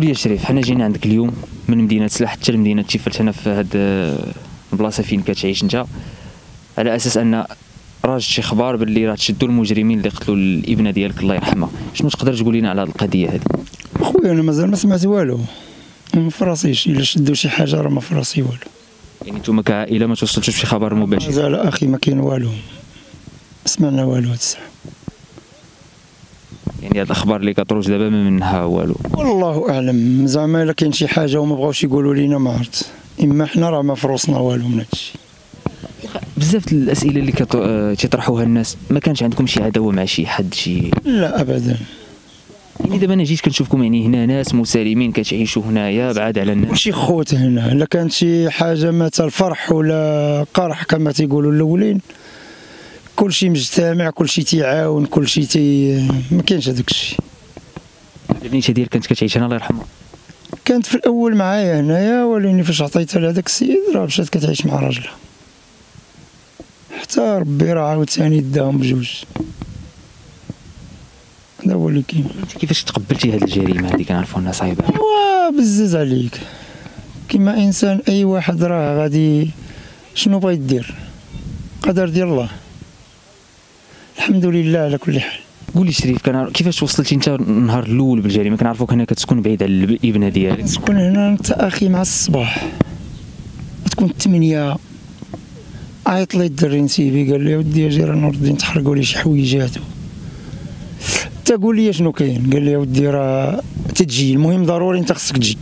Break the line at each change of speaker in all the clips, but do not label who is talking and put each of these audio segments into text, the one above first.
قول لي شريف حنا جينا عندك اليوم من مدينة سلاح حتى لمدينة تيفلت هنا في هاد البلاصه فين كتعيش انت؟ على أساس أن راج شي أخبار باللي راه تشدوا المجرمين اللي قتلوا الابنة ديالك الله يرحمها. شنو تقدر تقول لنا على هذه القضية هذه
خويا أنا مازال ما سمعت والو. ما في راسيش إلا شدوا شي حاجة راه ما في راسي والو.
يعني نتوما كعائله ما توصلتوش بشي خبر مباشر.
مازال أخي ما كاين والو. سمعنا والو هاد الساعة.
يعني هاد الأخبار اللي كتروج دابا ما منها والو.
والله أعلم. زعما إلا كاين شي حاجة وما بغاوش يقولوا لينا ما عرفت. إما حنا راه ما فروسنا والو من هادشي.
بزاف الأسئلة اللي كت- آه، الناس ما كانش عندكم شي عداوة مع شي حد شي
لا ابدا.
يعني دابا أنا جيت كنشوفكم يعني هنا ناس مسالمين كتعيشوا هنايا بعاد على الناس.
كلشي خوت هنا إلا كانت شي حاجة مثلا فرح ولا قرح كما تيقولوا الأولين كلشي مجتمع كلشي تيعاون كلشي تي ما كاينش هذاك الشيء
البنيته ديالك كانت كتعيش هنا الله يرحمها
كانت في الأول معايا هنايا ولكن فاش عطيتها لهذاك السيد راه مشات كتعيش مع راجلها. حتى ربي راه عاوتاني داهم بجوج. هذا هو اللي كاين.
كيفاش تقبلتي هذه الجريمة هذه كنعرفوا أنها صعيبة.
ايوا بزز عليك. كما إنسان أي واحد راه غادي شنو بغا يدير؟ قدر ديال الله. الحمد لله على كل حال.
قول لي شريف كان كيفاش وصلتي أنت النهار الأول بالجريمة؟ كنعرفوك هنا كتسكن بعيد على الابنه ديالك
تكون هنا أنت أخي مع الصباح. تكون الثمانية عيط لي الدري نسيبي قال لي ودي أجي راه نور الدين تحرقوا لي شي حويجات. انت قول لي شنو كاين؟ قال لي ودي راه تجي المهم ضروري أنت خصك تجي.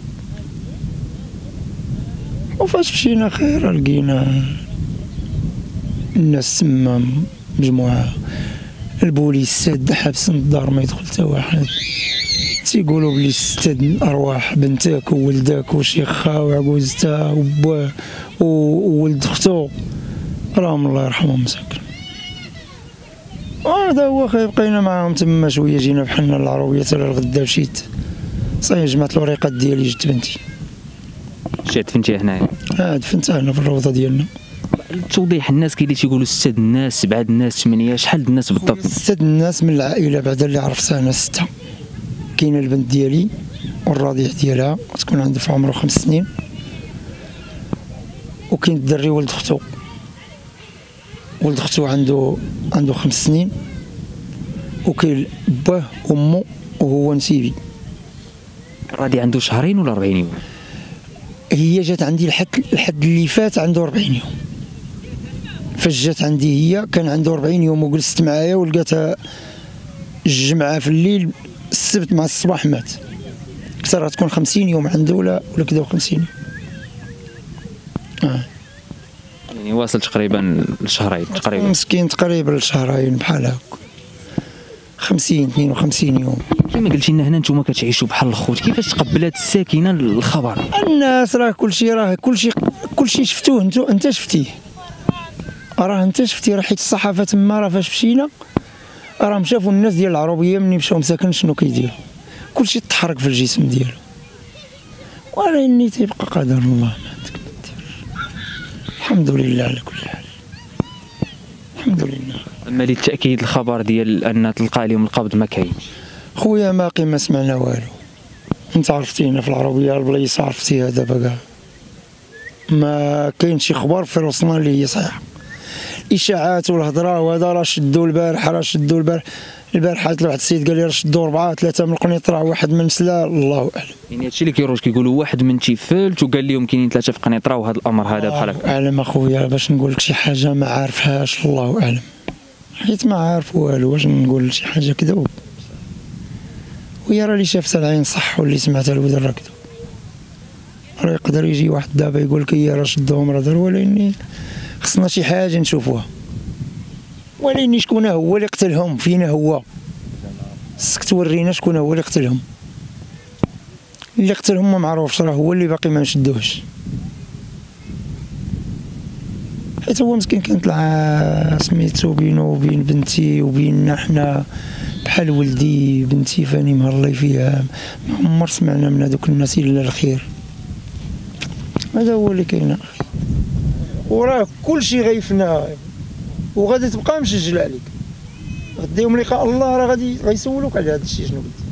وفاش مشينا خير لقينا الناس تما مجموعة. البوليس ساد حبس من الدار ما يدخل حتى واحد. تيقولوا بلي ستاد أرواح بنتك وولدك وشيخها وعجوزتها وبواه و- وولد أختو. راهم الله يرحمهم مساكن. وهذا هو خايب بقينا معاهم تما شوية جينا بحالنا العربيه تاع الغدا مشيت. صاي جمعت الوريقات ديالي جبت بنتي
شات فهمتي هنايا؟
عاد فهمت أنا في الروضة ديالنا.
توضيح الناس كاين اللي تيقولوا ستة الناس سبعة الناس ثمانية شحال الناس بالضبط؟
ستة الناس من العائلة بعد اللي عرفتها أنا ستة. كاينة البنت ديالي والرضيع ديالها تكون عنده في عمره خمس سنين. وكاين الدري ولد اختو ولد اختو عنده عنده خمس سنين. وكاين باه وامه وهو نسيبي.
الرادي عنده شهرين ولا 40 يوم؟
هي جات عندي الحد الحد اللي فات عنده 40 يوم. فاش جات عندي هي كان عنده 40 يوم وجلست معايا ولقاتها الجمعة في الليل السبت مع الصباح مات. كثر تكون 50 يوم عنده ولا ولا كذا 50 يوم آه.
يعني واصل تقريبا لشهرين تقريبا.
مسكين تقريبا لشهرين بحال هكا 50 52 يوم.
كما قلتي لنا هنا نتوما كتعيشوا بحال الخوت. كيفاش تقبلات الساكنة الخبر
الناس راه كلشي راه كلشي كلشي شفتوه انت انت شفتيه. راه انت شفتي راه حيت الصحافة تما راه فاش مشينا راهم شافوا الناس ديال العربية ملي مشاو مساكن شنو كيديروا؟ كلشي تحرك في الجسم ديالو. ولكن تيبقى قدر الله ما عندك ما دير الحمد لله على كل حال. الحمد لله.
أما للتأكيد الخبر ديال أن تلقى عليهم القبض ما كاينش.
خويا باقي ما سمعنا والو. أنت عرفتينا في العروبية البلايص عرفتيها دابا كاع ما كاين شي خبر في راسنا اللي هي صحيحة. إشاعات والهضرة وهذا راه شدوا البارح راه شدوا البارح. البارح عيط لواحد السيد قال لي راه شدوا اربعه ثلاثة من القنيطره واحد من سلا. الله أعلم.
يعني هادشي اللي كيروج كيقولوا واحد من تيفلت وقال لهم كاينين ثلاثة في قنيطره وهذا الأمر هذا بحال هكا.
أعلم أخويا باش نقول لك شي حاجة ما عارفهاش الله أعلم. حيت ما عارف والو واش نقول شي حاجة كذوب ويا راه اللي شافتها العين صح واللي سمعتها الودن راه كذوب راه يقدر يجي واحد دابا يقول لك يا راه شدوهم راه داروا ولكن خصنا شي حاجة نشوفوها. ولكن شكون هو؟ اللي قتلهم. فينا هو. خصك تورينا شكون هو اللي قتلهم. اللي قتلهم ما معروفش راه هو اللي باقي ما نشدوهش. حيت هو مسكين كانت الع سميتو بينه وبين بنتي وبيننا حنا بحال ولدي بنتي فاني مهلي فيها ما عمر سمعنا من هذوك الناس إلا الخير. هذا هو اللي كاين. أخي وراه كلشي غيفنى وغادي تبقى مشجل عليك. غدا يوم لقاء الله راه غادي غيسولوك على هذا الشيء شنو قلت